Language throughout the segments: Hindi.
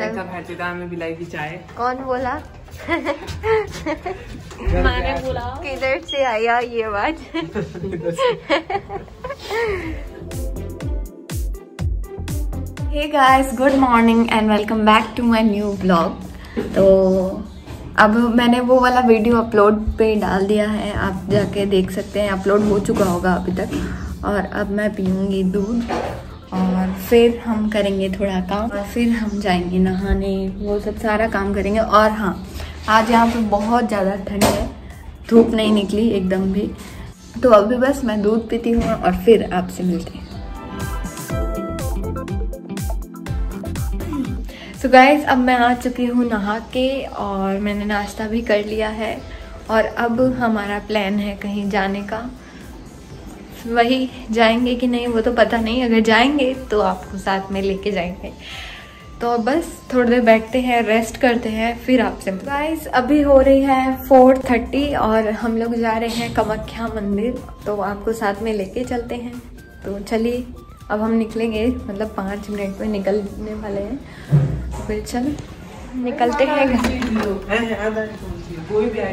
ऐसा बिलाई की चाय? कौन बोला? मैंने बोला। किधर से आया ये आवाज़ hey guys good morning and welcome back to my new blog तो अब मैंने वो वाला वीडियो अपलोड पे डाल दिया है। आप जाके देख सकते हैं अपलोड हो चुका होगा अभी तक। और अब मैं पीऊँगी दूध। और फिर हम करेंगे थोड़ा काम, और फिर हम जाएँगे नहाने, वो सब सारा काम करेंगे। और हाँ आज यहाँ पे बहुत ज़्यादा ठंड है, धूप नहीं निकली एकदम भी। तो अभी बस मैं दूध पीती हूँ और फिर आपसे मिलते हैं। सो so गाइज़ अब मैं आ चुकी हूँ नहा के, और मैंने नाश्ता भी कर लिया है। और अब हमारा प्लान है कहीं जाने का। वही जाएँगे कि नहीं, वो तो पता नहीं, अगर जाएँगे तो आपको साथ में लेके जाएँगे। तो बस थोड़ी देर बैठते हैं रेस्ट करते हैं, फिर आपसे गाइस अभी हो रही है फोर थर्टी और हम लोग जा रहे हैं कामाख्या मंदिर तो आपको साथ में लेके चलते हैं। तो चलिए, अब हम निकलेंगे मतलब पाँच मिनट में निकलने वाले हैं। तो फिर चल, निकलते हैं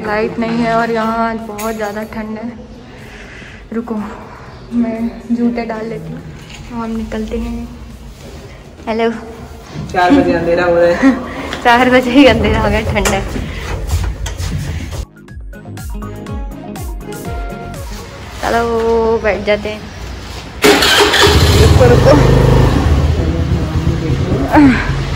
लाइट नहीं है और यहाँ बहुत ज़्यादा ठंड है। रुको। मैं जूते डाल लेती हूँ। तो हम निकलते हैं। हेलो चार बजे अंधेरा हो रहा है। चार बजे ही अंधेरा हो गया ठंड चलो बैठ जाते हैं। रुको रुको।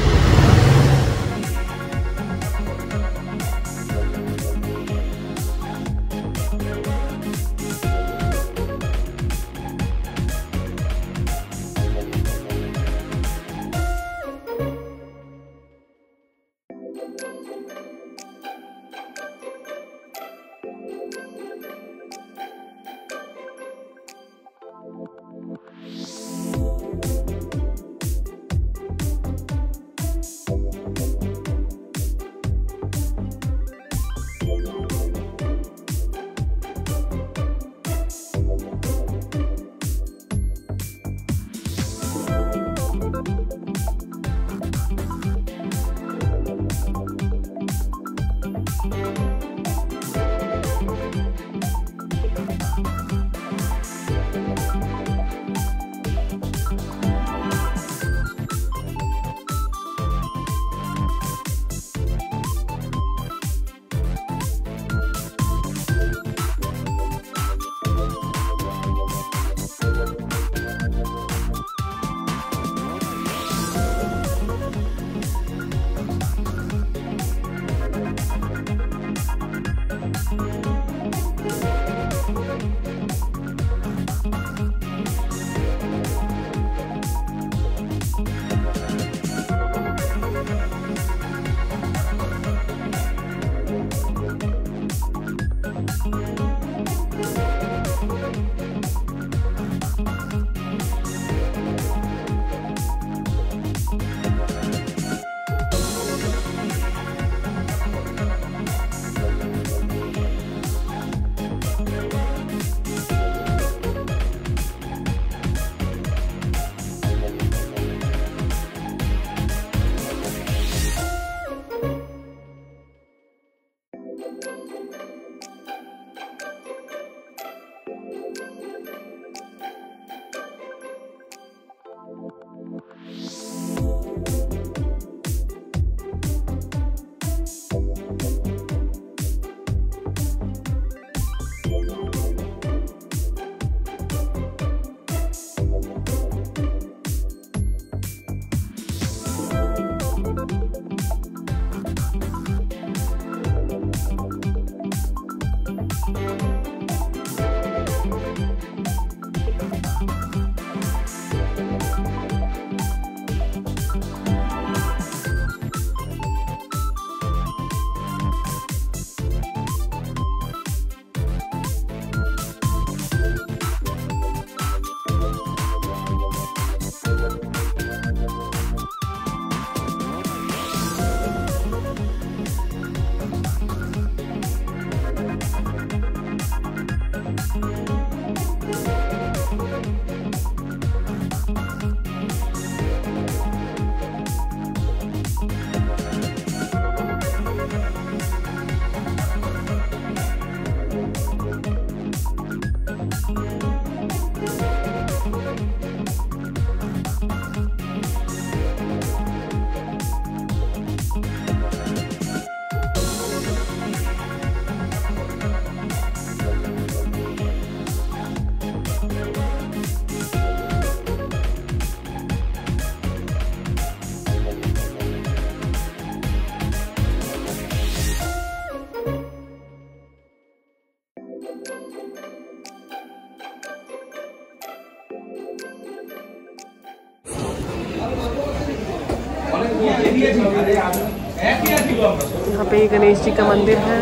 यहाँ पे गणेश जी का मंदिर है।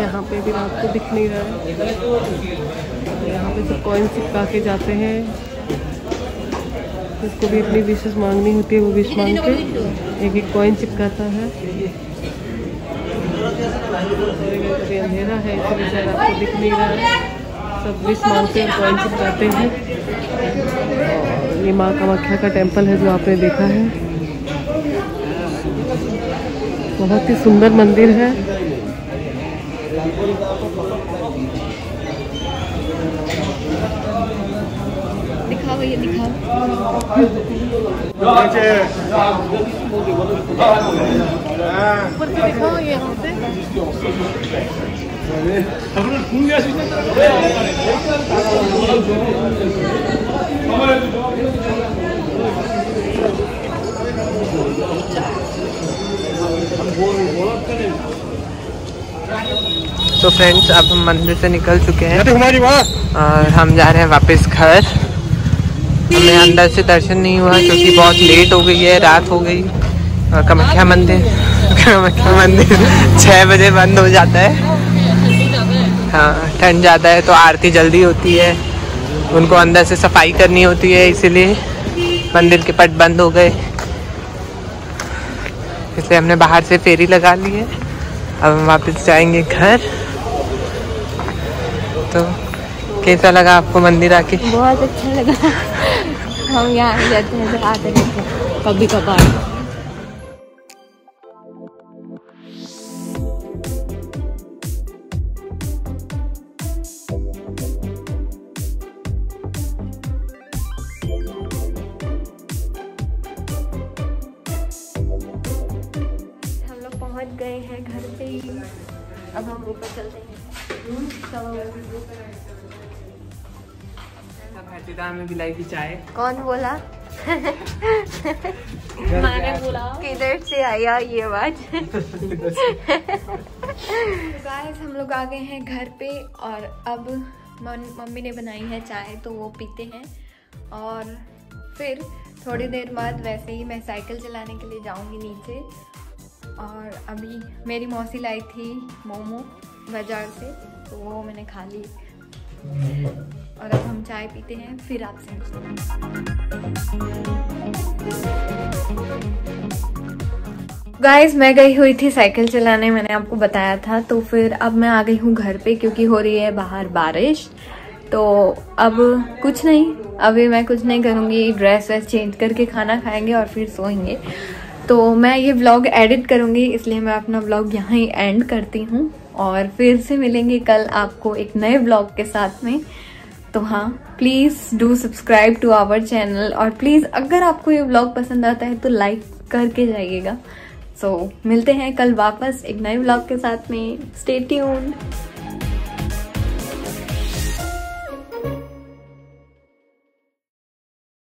यहाँ पे भी रात को दिख नहीं रहा है। यहाँ पे सब कॉइन चिपका के जाते हैं। जिसको भी अपनी विशेष मांगनी होती है, वो विश मांग के एक एक कॉइन चिपकाता है। अंधेरा है, इसलिए शायद आपको दिख नहीं रहा है। सब विश मांगते हैं कॉइन चिपकाते हैं। ये माँ कामाख्या का टेंपल है जो आपने देखा है। बहुत ही सुंदर मंदिर है। दिखाओ ये दिखाओ। ऊपर से दिखाओ ये यहाँ तो फ्रेंड्स अब हम मंदिर से निकल चुके हैं। और हम जा रहे हैं वापस घर। हमें अंदर से दर्शन नहीं हुआ क्योंकि बहुत लेट हो गई है, रात हो गई। और कामाख्या मंदिर कामाख्या मंदिर छः बजे बंद हो जाता है। हाँ ठंड ज़्यादा है तो आरती जल्दी होती है। उनको अंदर से सफ़ाई करनी होती है, इसीलिए मंदिर के पट बंद हो गए। इसलिए हमने बाहर से फेरी लगा ली है। अब हम वापस जाएँगे घर। तो कैसा लगा आपको मंदिर आके? बहुत अच्छा लगा। हम यहाँ जाते हैं तो आते हैं कभी कभार पहुँच गए हैं घर पे ही। अब हम ऊपर चलते हैं। में की चाय कौन बोला? मैंने बोला। किधर से आया ये आवाज़? गाइस हम लोग आ गए हैं घर पे और अब मम्मी ने बनाई है चाय तो वो पीते हैं। और फिर थोड़ी देर बाद वैसे ही मैं साइकिल चलाने के लिए जाऊँगी नीचे। और अभी मेरी मौसी लाई थी मोमो बाज़ार से तो वो मैंने खा ली। और अब हम चाय पीते हैं, फिर आपसे गाइस मैं गई हुई थी साइकिल चलाने, मैंने आपको बताया था तो फिर अब मैं आ गई हूँ घर पे, क्योंकि हो रही है बाहर बारिश। तो अब कुछ नहीं, अभी मैं कुछ नहीं करूँगी ड्रेस वेस चेंज करके खाना खाएँगे और फिर सोएँगे। तो मैं ये व्लॉग एडिट करूँगी इसलिए मैं अपना व्लॉग यहाँ ही एंड करती हूँ। और फिर से मिलेंगे कल आपको एक नए व्लॉग के साथ में। तो हाँ please do subscribe to our channel और प्लीज़ अगर आपको ये व्लॉग पसंद आता है तो लाइक करके जाइएगा। सो so, मिलते हैं कल वापस एक नए व्लॉग के साथ में। Stay tuned